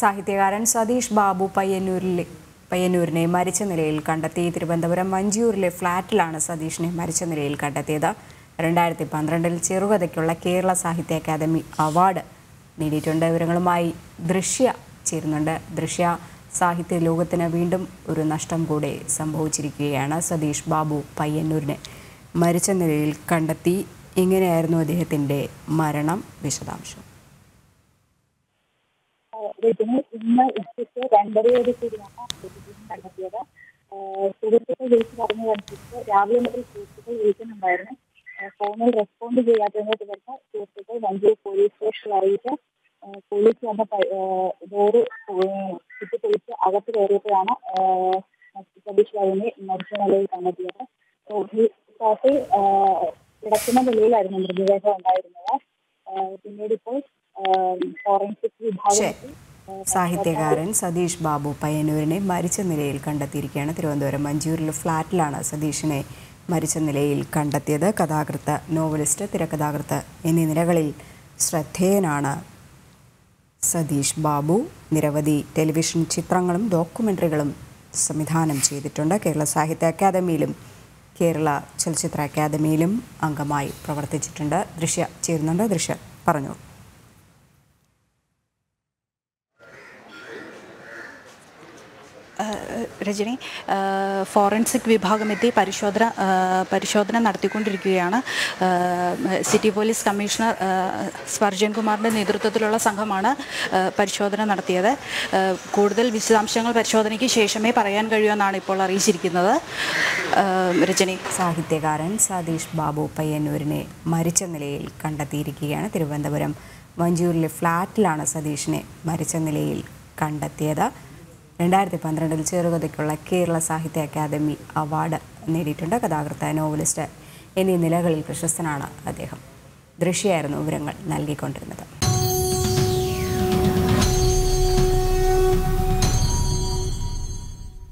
സാഹിത്യകാരൻ സതീഷ് ബാബു പയ്യന്നൂരിലെ പയ്യന്നൂരിനെ മരിച്ച നിലയിൽ കണ്ടെത്തി തിരുവനന്തപുരം മഞ്ചൂരിലെ ഫ്ളാറ്റിലാണ് സതീഷിനെ മരിച്ച നിലയിൽ കണ്ടെത്തിയത്. രണ്ടായിരത്തി പന്ത്രണ്ടിൽ ചെറുകഥയ്ക്കുള്ള കേരള സാഹിത്യ അക്കാദമി അവാർഡ് നേടിയിട്ടുണ്ട്. വിവരങ്ങളുമായി ദൃശ്യ ചേരുന്നുണ്ട്. ദൃശ്യ സാഹിത്യ ലോകത്തിന് വീണ്ടും ഒരു നഷ്ടം കൂടെ സംഭവിച്ചിരിക്കുകയാണ് സതീഷ് ബാബു പയ്യന്നൂരിനെ മരിച്ച നിലയിൽ കണ്ടെത്തി. ഇങ്ങനെയായിരുന്നു അദ്ദേഹത്തിന്റെ മരണം? വിശദാംശം. ഇതിന് ഇന്ന് ഉച്ചയ്ക്ക് രണ്ടരയോട് കൂടിയാണ് കണ്ടെത്തിയത്. സുഹൃത്തുക്കൾ വിളിച്ചു പറഞ്ഞതനുസരിച്ച് രാവിലെ മുതൽ സുഹൃത്തുക്കൾ വിളിക്കുന്നുണ്ടായിരുന്നു. ഫോണിൽ റെസ്പോണ്ട് ചെയ്യാത്തതിനെ തുടർന്ന് സുഹൃത്തുക്കൾ മഞ്ചൂർ പോലീസ് സ്റ്റേഷനിൽ അറിയിച്ച് പോലീസ് വന്ന ഡോറ് ചുറ്റി പൊളിച്ച് അകത്ത് കയറിയപ്പോഴാണ് സതീഷ് ബാബുവിനെ മരിച്ച നിലയിൽ കണ്ടെത്തിയത്. ആഹ് കിടക്കുന്ന നിലയിലായിരുന്നു മൃതദേഹം ഉണ്ടായിരുന്നത്. പിന്നീട് ഇപ്പോൾ ഫോറൻസിക് വിഭാഗത്തിൽ സാഹിത്യകാരൻ സതീഷ് ബാബു പയ്യന്നൂരിനെ മരിച്ച നിലയിൽ കണ്ടെത്തിയിരിക്കുകയാണ്. തിരുവനന്തപുരം മഞ്ചൂരിലെ ഫ്ലാറ്റിലാണ് സതീഷിനെ മരിച്ച നിലയിൽ കണ്ടെത്തിയത്. കഥാകൃത്ത് നോവലിസ്റ്റ് തിരക്കഥാകൃത്ത് എന്നീ നിലകളിൽ ശ്രദ്ധേയനാണ് സതീഷ് ബാബു. നിരവധി ടെലിവിഷൻ ചിത്രങ്ങളും ഡോക്യുമെന്ററികളും സംവിധാനം ചെയ്തിട്ടുണ്ട്. കേരള സാഹിത്യ അക്കാദമിയിലും കേരള ചലച്ചിത്ര അക്കാദമിയിലും അംഗമായി പ്രവർത്തിച്ചിട്ടുണ്ട്. ദൃശ്യ ചേരുന്നുണ്ട്. ദൃശ്യ പറഞ്ഞു. രജനി ഫോറൻസിക് വിഭാഗം എത്തി പരിശോധന പരിശോധന നടത്തിക്കൊണ്ടിരിക്കുകയാണ്. സിറ്റി പോലീസ് കമ്മീഷണർ സ്പർജൻ കുമാറിന്റെ നേതൃത്വത്തിലുള്ള സംഘമാണ് പരിശോധന നടത്തിയത്. കൂടുതൽ വിശദാംശങ്ങൾ പരിശോധനയ്ക്ക് ശേഷമേ പറയാൻ കഴിയുമെന്നാണ് ഇപ്പോൾ അറിയിച്ചിരിക്കുന്നത്. രജനി. സാഹിത്യകാരൻ സതീഷ് ബാബു പയ്യന്നൂരിനെ മരിച്ച നിലയിൽ കണ്ടെത്തിയിരിക്കുകയാണ്. തിരുവനന്തപുരം വഞ്ചൂരിലെ ഫ്ലാറ്റിലാണ് സതീഷിനെ മരിച്ച നിലയിൽ കണ്ടെത്തിയത്. രണ്ടായിരത്തി പന്ത്രണ്ടിൽ ചെറുകഥയ്ക്കുള്ള കേരള സാഹിത്യ അക്കാദമി അവാർഡ് നേടിയിട്ടുണ്ട് കഥാകൃത്ത് നോവലിസ്റ്റ് എന്നീ നിലകളിൽ പ്രശസ്തനാണ് അദ്ദേഹം. ദൃശ്യമായിരുന്നു വിവരങ്ങൾ നൽകിക്കൊണ്ടിരുന്നത്.